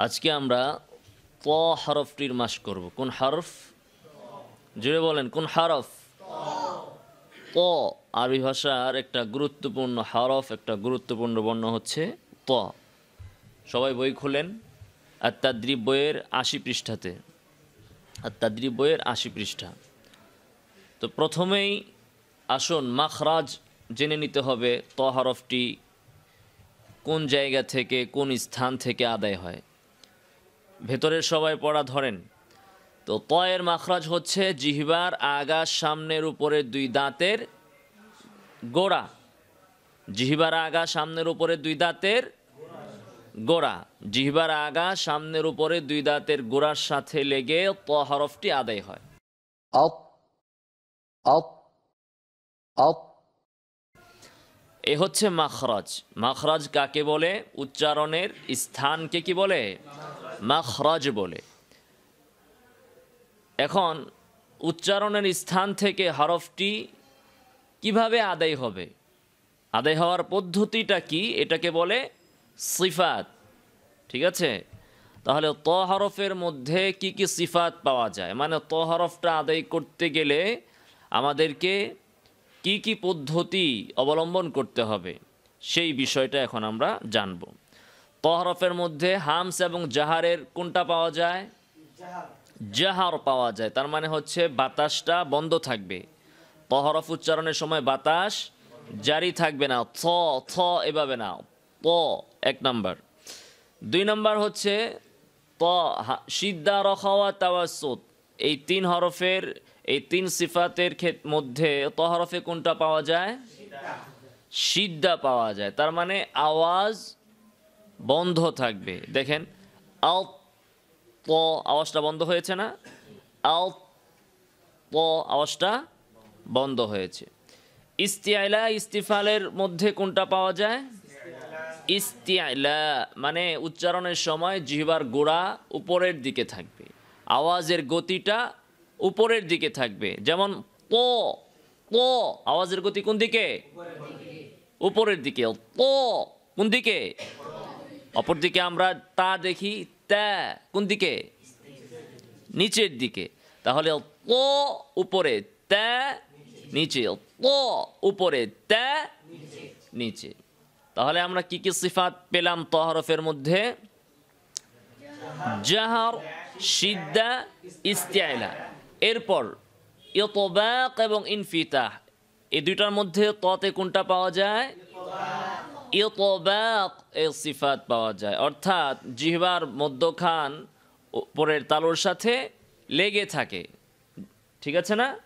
আজকে আমরা ত হরফটির মাস করব। কোন হরফ? জুড়ে বলেন, কোন হরফ? ত আরবি ভাষার একটা গুরুত্বপূর্ণ হরফ, একটা গুরুত্বপূর্ণ বর্ণ হচ্ছে ত। সবাই বই খুলেন? আর তাদ্রিব বইয়ের আশি পৃষ্ঠাতে। আর তাদ্রিব বইয়ের আশি পৃষ্ঠা। তো প্রথমেই আসুন মাখরাজ জেনে নিতে হবে ত হরফটি কোন জায়গা থেকে, কোন স্থান থেকে আদায় হয়। ভেতরের সবাই পড়া ধরেন। তো তয়ের মাখরাজ হচ্ছে জিহবার আগা সামনের উপরে দুই দাঁতের গোড়া। জিহবার আগা সামনের উপরে দুই দাঁতের গোড়া। জিহবার আগা সামনের উপরে দুই দাঁতের গোড়ার সাথে লেগে ত হরফটি আদায় হয়। এ হচ্ছে মাখরাজ। মাখরাজ কাকে বলে? উচ্চারণের স্থানকে কি বলে? মাখরাজ বলে। এখন উচ্চারণের স্থান থেকে হরফটি কীভাবে আদায় হবে? আদায় হওয়ার পদ্ধতিটা কি? এটাকে বলে সিফাত। ঠিক আছে? তাহলে ত হরফের মধ্যে কি কি সিফাত পাওয়া যায়? মানে ত হরফটা আদায় করতে গেলে আমাদেরকে কি কি পদ্ধতি অবলম্বন করতে হবে? সেই বিষয়টা এখন আমরা জানব। ত হরফের মধ্যে হামস এবং জাহারের কোনটা পাওয়া যায়? জাহার পাওয়া যায়। তার মানে হচ্ছে বাতাসটা বন্ধ থাকবে। তহরফ উচ্চারণের সময় বাতাস জারি থাকবে না। থ থ এভাবে না। ত এক নাম্বার। দুই নাম্বার হচ্ছে ত হা- সিদ্ধা রখাওয়া তাওয়াসুত। এই তিন হরফের এই তিন সিফাতের ক্ষেত মধ্যে ত হরফে কোনটা পাওয়া যায়? সিদ্ধা পাওয়া যায়। তার মানে আওয়াজ বন্ধ থাকবে। দেখেন, আল ত আওয়াজটা বন্ধ হয়েছে না? আল ত আওয়াজটা বন্ধ হয়েছে। ইস্তিয়াইলা ইস্তিফালের মধ্যে কোনটা পাওয়া যায়? ইস্তিয়াইলা মানে উচ্চারণের সময় জিহবার গোড়া উপরের দিকে থাকবে। আওয়াজের গতিটা উপরের দিকে থাকবে। যেমন প প, আওয়াজের গতি কোন দিকে। উপরের দিকে। প, কোন দিকে? অপর দিকে আমরা তা দেখি তা কোন দিকে? নিচের দিকে। তাহলে প উপরে তা নিচে। প উপরে তা নিচে। তাহলে আমরা কি কি সিফাত পেলাম তহরফের মধ্যে? জাহার, সিদ্দা, ইস্তিয়াইলা। এরপর ইতবাক এবং ইনফিতাহ। এই দুইটার মধ্যে ততে কোনটা পাওয়া যায়? ইতবাক এর সিফাত পাওয়া যায়। অর্থাৎ জিহবার মধ্যখান উপরের তালুর সাথে লেগে থাকে। ঠিক আছে না?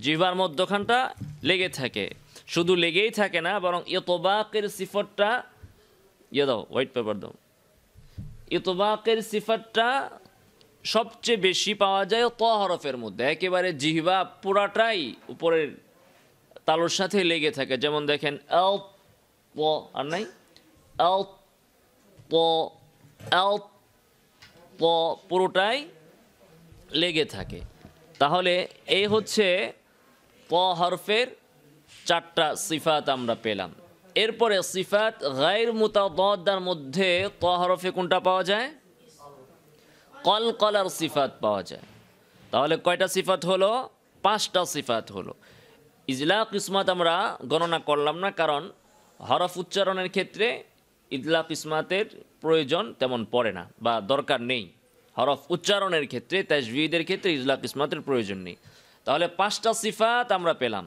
জিহবার মধ্যখানটা লেগে থাকে। শুধু লেগেই থাকে না, বরং ইতবাকের সিফতটা ইয়ে দাও, হোয়াইট পেপার দাও। ইতবাকের সিফতটা সবচেয়ে বেশি পাওয়া যায় ত হরফের মধ্যে। একেবারে জিহবা পুরাটাই উপরের তালুর সাথে লেগে থাকে। যেমন দেখেন এল প আর নাই এল প এল প পুরোটাই লেগে থাকে। তাহলে এই হচ্ছে প হরফের চারটা সিফাত আমরা পেলাম। এরপরে সিফাত গায়ের মুতাদার মধ্যে ত হরফে কোনটা পাওয়া যায়? কল কলার সিফাত পাওয়া যায়। তাহলে কয়টা সিফাত হলো? পাঁচটা সিফাত হলো। ইজলা কিসমাত আমরা গণনা করলাম না, কারণ হরফ উচ্চারণের ক্ষেত্রে ইদলাফ ইসমাতের প্রয়োজন তেমন পড়ে না বা দরকার নেই। হরফ উচ্চারণের ক্ষেত্রে তাজবিদের ক্ষেত্রে ইজলা ইসমাতের প্রয়োজন নেই। তাহলে পাঁচটা সিফাত আমরা পেলাম।